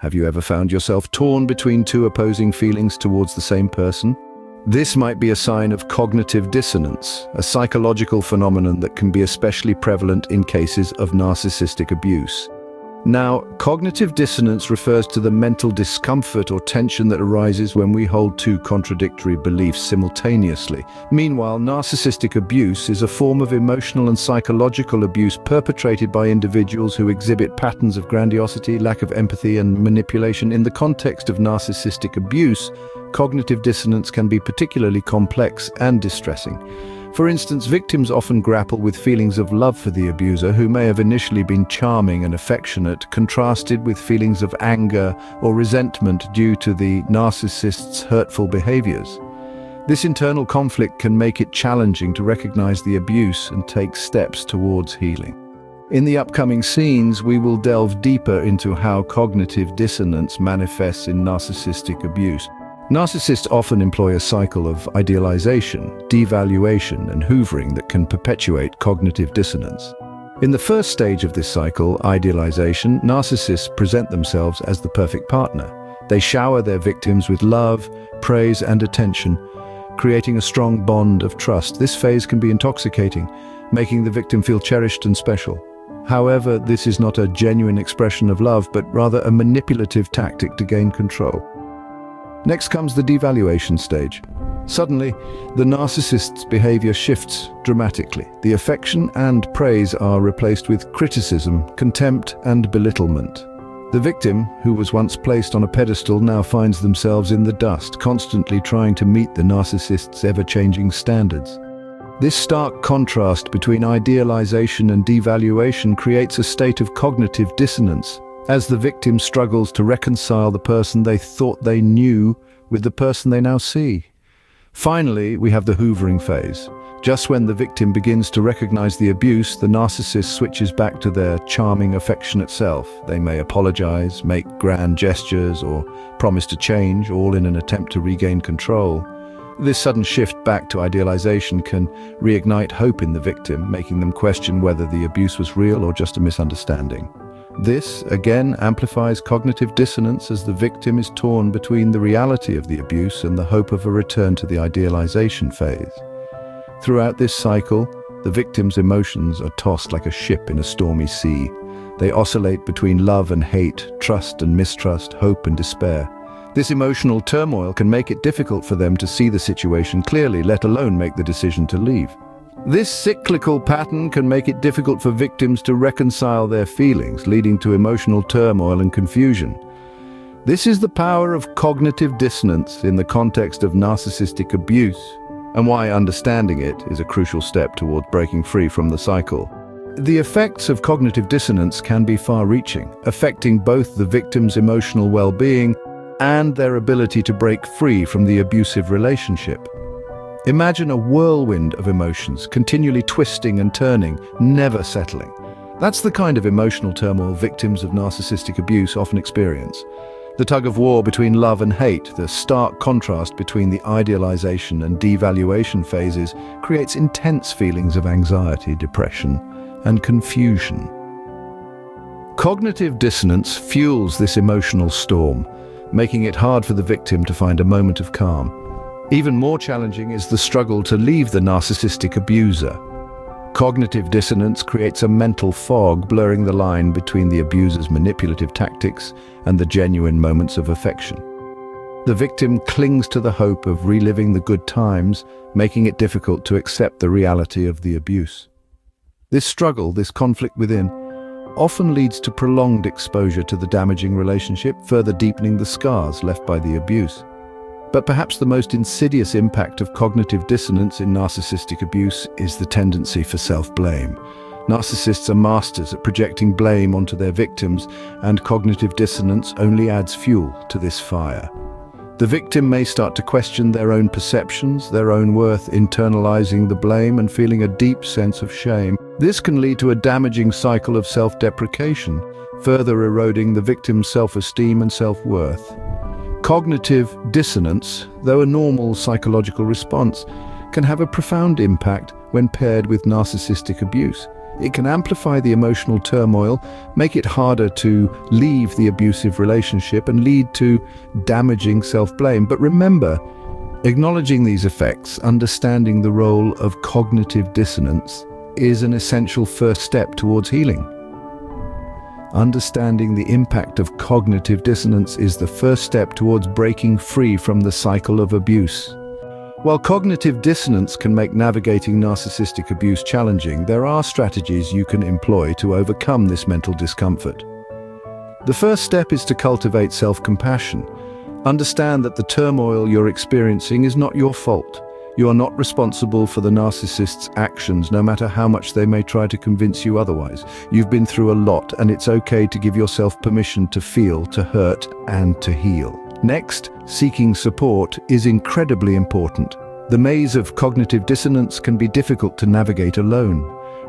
Have you ever found yourself torn between two opposing feelings towards the same person? This might be a sign of cognitive dissonance, a psychological phenomenon that can be especially prevalent in cases of narcissistic abuse. Now, cognitive dissonance refers to the mental discomfort or tension that arises when we hold two contradictory beliefs simultaneously. Meanwhile, narcissistic abuse is a form of emotional and psychological abuse perpetrated by individuals who exhibit patterns of grandiosity, lack of empathy and manipulation. In the context of narcissistic abuse, cognitive dissonance can be particularly complex and distressing. For instance, victims often grapple with feelings of love for the abuser who may have initially been charming and affectionate, contrasted with feelings of anger or resentment due to the narcissist's hurtful behaviors. This internal conflict can make it challenging to recognize the abuse and take steps towards healing. In the upcoming scenes, we will delve deeper into how cognitive dissonance manifests in narcissistic abuse. Narcissists often employ a cycle of idealization, devaluation and hoovering that can perpetuate cognitive dissonance. In the first stage of this cycle, idealization, narcissists present themselves as the perfect partner. They shower their victims with love, praise and attention, creating a strong bond of trust. This phase can be intoxicating, making the victim feel cherished and special. However, this is not a genuine expression of love, but rather a manipulative tactic to gain control. Next comes the devaluation stage. Suddenly, the narcissist's behavior shifts dramatically. The affection and praise are replaced with criticism, contempt and belittlement. The victim, who was once placed on a pedestal, now finds themselves in the dust, constantly trying to meet the narcissist's ever-changing standards. This stark contrast between idealization and devaluation creates a state of cognitive dissonance, as the victim struggles to reconcile the person they thought they knew with the person they now see. Finally, we have the hoovering phase. Just when the victim begins to recognize the abuse, the narcissist switches back to their charming, affectionate self. They may apologize, make grand gestures, or promise to change, all in an attempt to regain control. This sudden shift back to idealization can reignite hope in the victim, making them question whether the abuse was real or just a misunderstanding. This, again, amplifies cognitive dissonance as the victim is torn between the reality of the abuse and the hope of a return to the idealization phase. Throughout this cycle, the victim's emotions are tossed like a ship in a stormy sea. They oscillate between love and hate, trust and mistrust, hope and despair. This emotional turmoil can make it difficult for them to see the situation clearly, let alone make the decision to leave. This cyclical pattern can make it difficult for victims to reconcile their feelings, leading to emotional turmoil and confusion. This is the power of cognitive dissonance in the context of narcissistic abuse, and why understanding it is a crucial step toward breaking free from the cycle. The effects of cognitive dissonance can be far-reaching, affecting both the victim's emotional well-being and their ability to break free from the abusive relationship. Imagine a whirlwind of emotions, continually twisting and turning, never settling. That's the kind of emotional turmoil victims of narcissistic abuse often experience. The tug of war between love and hate, the stark contrast between the idealization and devaluation phases, creates intense feelings of anxiety, depression, and confusion. Cognitive dissonance fuels this emotional storm, making it hard for the victim to find a moment of calm. Even more challenging is the struggle to leave the narcissistic abuser. Cognitive dissonance creates a mental fog blurring the line between the abuser's manipulative tactics and the genuine moments of affection. The victim clings to the hope of reliving the good times, making it difficult to accept the reality of the abuse. This struggle, this conflict within, often leads to prolonged exposure to the damaging relationship, further deepening the scars left by the abuse. But perhaps the most insidious impact of cognitive dissonance in narcissistic abuse is the tendency for self-blame. Narcissists are masters at projecting blame onto their victims, and cognitive dissonance only adds fuel to this fire. The victim may start to question their own perceptions, their own worth, internalizing the blame and feeling a deep sense of shame. This can lead to a damaging cycle of self-deprecation, further eroding the victim's self-esteem and self-worth. Cognitive dissonance, though a normal psychological response, can have a profound impact when paired with narcissistic abuse. It can amplify the emotional turmoil, make it harder to leave the abusive relationship and lead to damaging self-blame. But remember, acknowledging these effects, understanding the role of cognitive dissonance, is an essential first step towards healing. Understanding the impact of cognitive dissonance is the first step towards breaking free from the cycle of abuse. While cognitive dissonance can make navigating narcissistic abuse challenging, there are strategies you can employ to overcome this mental discomfort. The first step is to cultivate self-compassion. Understand that the turmoil you're experiencing is not your fault. You are not responsible for the narcissist's actions, no matter how much they may try to convince you otherwise. You've been through a lot, and it's okay to give yourself permission to feel, to hurt, and to heal. Next, seeking support is incredibly important. The maze of cognitive dissonance can be difficult to navigate alone.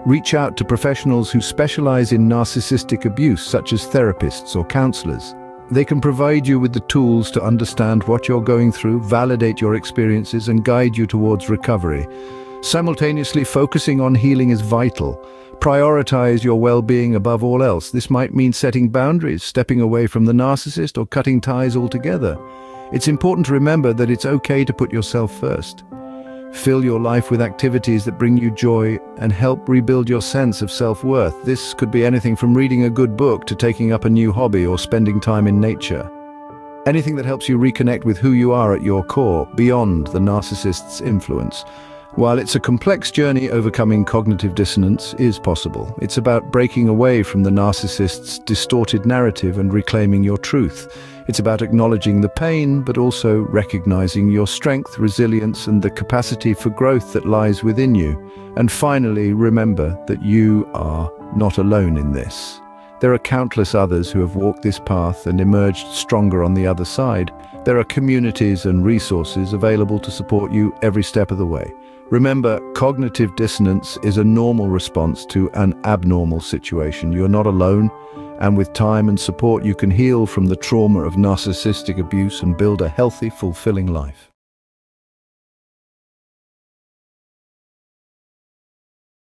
Reach out to professionals who specialize in narcissistic abuse, such as therapists or counselors. They can provide you with the tools to understand what you're going through, validate your experiences, and guide you towards recovery. Simultaneously, focusing on healing is vital. Prioritize your well-being above all else. This might mean setting boundaries, stepping away from the narcissist, or cutting ties altogether. It's important to remember that it's okay to put yourself first. Fill your life with activities that bring you joy and help rebuild your sense of self-worth. This could be anything from reading a good book to taking up a new hobby or spending time in nature. Anything that helps you reconnect with who you are at your core, beyond the narcissist's influence. While it's a complex journey, overcoming cognitive dissonance is possible. It's about breaking away from the narcissist's distorted narrative and reclaiming your truth. It's about acknowledging the pain, but also recognizing your strength, resilience, and the capacity for growth that lies within you. And finally, remember that you are not alone in this. There are countless others who have walked this path and emerged stronger on the other side. There are communities and resources available to support you every step of the way. Remember, cognitive dissonance is a normal response to an abnormal situation. You're not alone, and with time and support you can heal from the trauma of narcissistic abuse and build a healthy, fulfilling life.